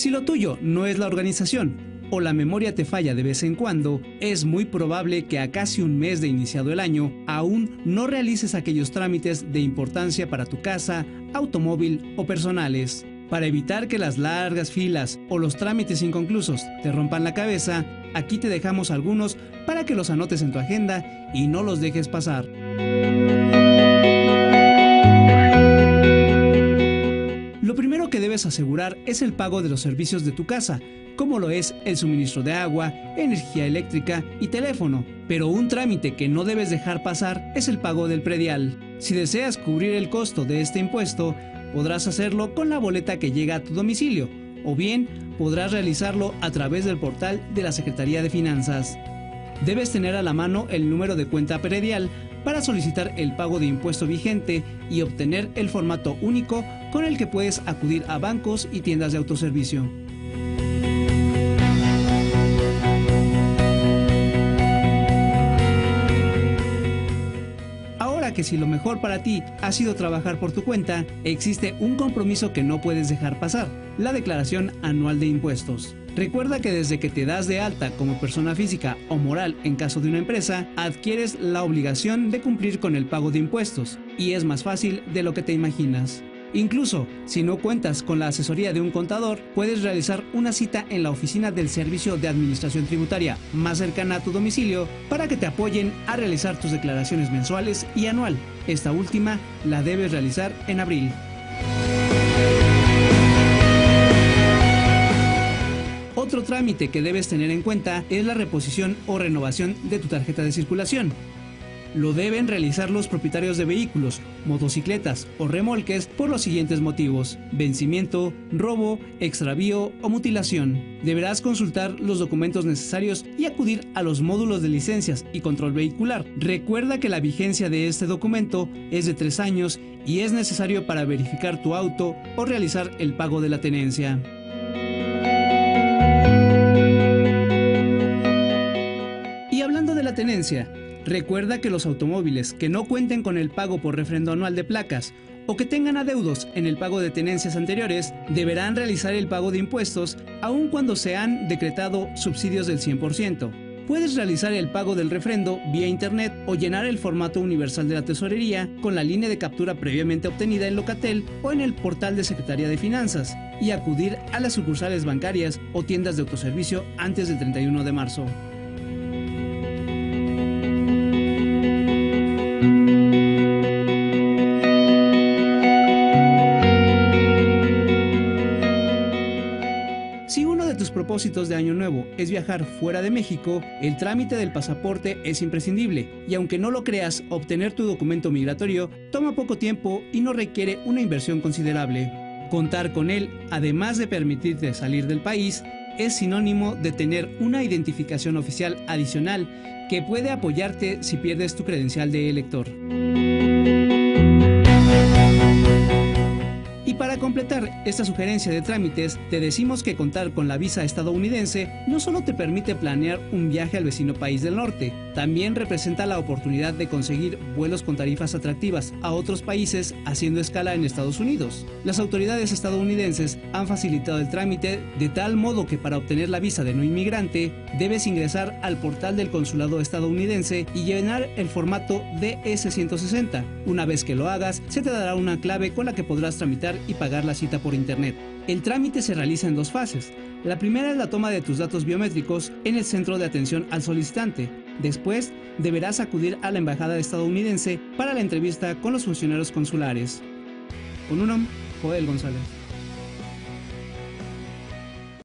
Si lo tuyo no es la organización o la memoria te falla de vez en cuando, es muy probable que a casi un mes de iniciado el año aún no realices aquellos trámites de importancia para tu casa, automóvil o personales. Para evitar que las largas filas o los trámites inconclusos te rompan la cabeza, aquí te dejamos algunos para que los anotes en tu agenda y no los dejes pasar. Lo primero que debes asegurar es el pago de los servicios de tu casa, como lo es el suministro de agua, energía eléctrica y teléfono. Pero un trámite que no debes dejar pasar es el pago del predial. Si deseas cubrir el costo de este impuesto, podrás hacerlo con la boleta que llega a tu domicilio, o bien podrás realizarlo a través del portal de la Secretaría de Finanzas. Debes tener a la mano el número de cuenta predial para solicitar el pago de impuesto vigente y obtener el formato único con el que puedes acudir a bancos y tiendas de autoservicio. que si lo mejor para ti ha sido trabajar por tu cuenta, existe un compromiso que no puedes dejar pasar, la declaración anual de impuestos. Recuerda que desde que te das de alta como persona física o moral en caso de una empresa, adquieres la obligación de cumplir con el pago de impuestos, y es más fácil de lo que te imaginas. Incluso, si no cuentas con la asesoría de un contador, puedes realizar una cita en la oficina del Servicio de Administración Tributaria más cercana a tu domicilio para que te apoyen a realizar tus declaraciones mensuales y anual. Esta última la debes realizar en abril. Trámite que debes tener en cuenta es la reposición o renovación de tu tarjeta de circulación lo deben realizar los propietarios de vehículos, motocicletas o remolques por los siguientes motivos: vencimiento, robo, extravío o mutilación. Deberás consultar los documentos necesarios y acudir a los módulos de licencias y control vehicular. Recuerda que la vigencia de este documento es de tres años y es necesario para verificar tu auto o realizar el pago de la tenencia. La tenencia, Recuerda que los automóviles que no cuenten con el pago por refrendo anual de placas o que tengan adeudos en el pago de tenencias anteriores deberán realizar el pago de impuestos aun cuando se han decretado subsidios del 100%. Puedes realizar el pago del refrendo vía internet o llenar el formato universal de la tesorería con la línea de captura previamente obtenida en Locatel o en el portal de Secretaría de Finanzas y acudir a las sucursales bancarias o tiendas de autoservicio antes del 31 de marzo. Propósitos de Año Nuevo es viajar fuera de México, el trámite del pasaporte es imprescindible y aunque no lo creas, obtener tu documento migratorio toma poco tiempo y no requiere una inversión considerable. Contar con él, además de permitirte salir del país, es sinónimo de tener una identificación oficial adicional que puede apoyarte si pierdes tu credencial de elector. Completar esta sugerencia de trámites, te decimos que contar con la visa estadounidense no solo te permite planear un viaje al vecino país del norte, también representa la oportunidad de conseguir vuelos con tarifas atractivas a otros países haciendo escala en Estados Unidos. Las autoridades estadounidenses han facilitado el trámite de tal modo que para obtener la visa de no inmigrante debes ingresar al portal del consulado estadounidense y llenar el formato DS-160. Una vez que lo hagas, se te dará una clave con la que podrás tramitar y pagar la cita por internet. El trámite se realiza en dos fases. La primera es la toma de tus datos biométricos en el centro de atención al solicitante. Después, deberás acudir a la embajada estadounidense para la entrevista con los funcionarios consulares. Con uno, Joel González.